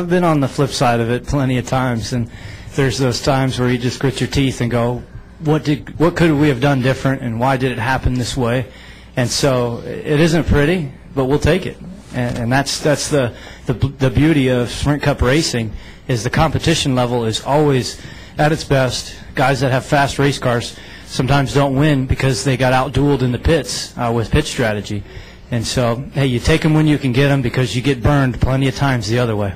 I've been on the flip side of it plenty of times, and there's those times where you just grit your teeth and go, "What did? What could we have done different, and why did it happen this way?" And so it isn't pretty, but we'll take it, and, and that's that's the, the the beauty of Sprint Cup racing is the competition level is always at its best. Guys that have fast race cars sometimes don't win because they got outdueled in the pits uh, with pit strategy. And so, hey, you take them when you can get them because you get burned plenty of times the other way.